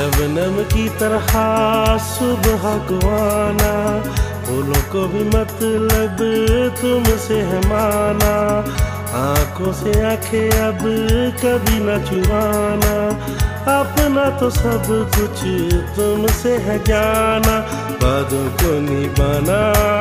तरह सुबह को आना, फूलों को भी मतलब तुमसे है माना। आँखों से आँखें अब कभी न चुराना, अपना तो सब कुछ तुमसे है जाना। वादों को निभाना।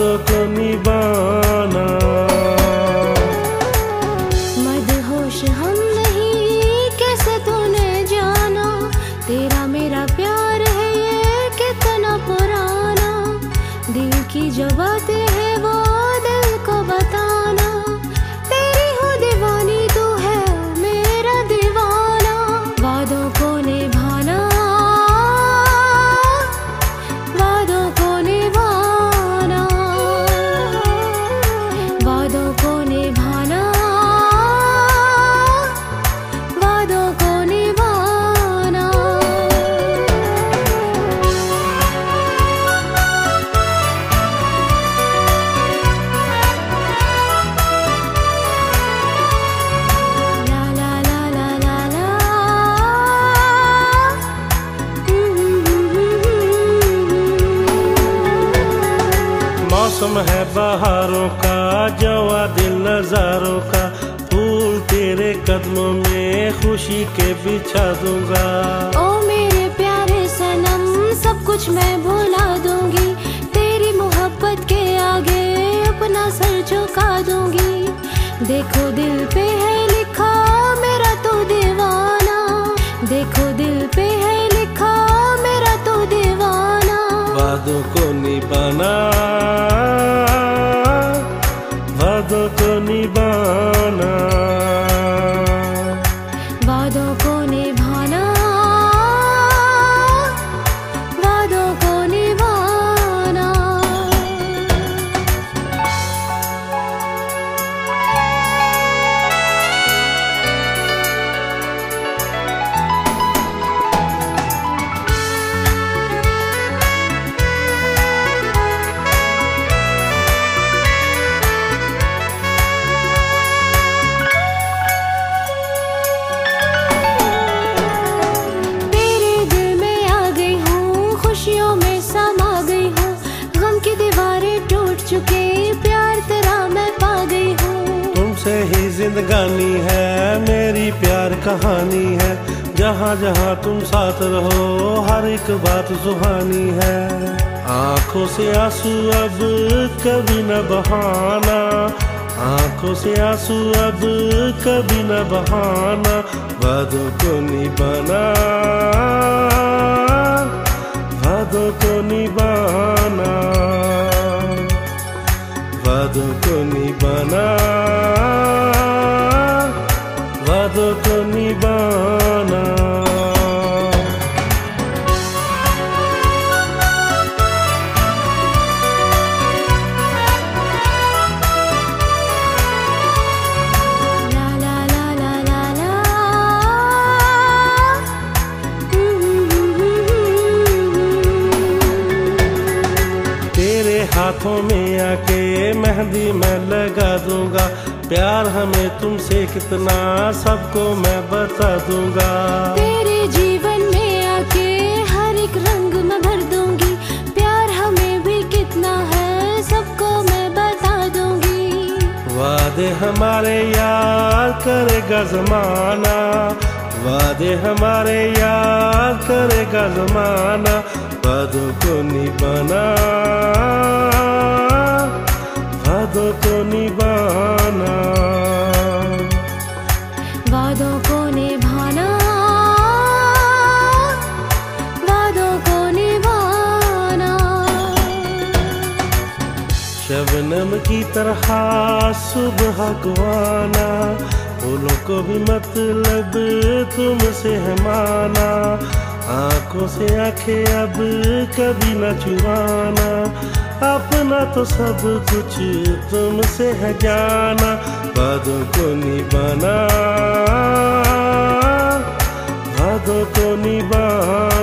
को निभाना मदहोश हम नहीं, कैसे तूने जाना? तेरा मेरा प्यार है ये कितना पुराना। दिल की जो बातें है वो मौसम है बहारों का जवा दिल नजारों का। फूल तेरे कदमों में खुशी के बिछा दूँगा। ओ मेरे प्यारे सनम सब कुछ मैं भुला दूँगी। तेरी मोहब्बत के आगे अपना सर झुका दूँगी। देखो दिल पे है लिखा मेरा तो दीवाना। देखो दिल पे है लिखा मेरा तो दीवाना। वादों को निभाना। जिंदगानी है, मेरी प्यार कहानी है। जहाँ जहाँ तुम साथ रहो, हर एक बात सुहानी है। आँखों से आँसू अब कभी न बहाना। आँखों से आँसू अब कभी न बहाना। वादों को निभाना। वादों को निभाना। वादों को निभाना। प्यार हमें तुमसे कितना सबको मैं बता दूँगा। तेरे जीवन में आके हर एक रंग मैं भर दूँगी। प्यार हमें भी कितना है सबको मैं बता दूँगी। वादे हमारे यार करेगा जमाना। वादे हमारे यार करेगा जमाना। वादों को निभाना। वादों को निभाना। वादों को निभाना। वादों को निभाना। शबनम की तरह सुबह को आना फूलों को भी मतलब तुमसे है माना। आँखों से आँखें अब कभी न चुराना तो सब कुछ तुमसे है जाना वादों को निभाना वादों को निभाना।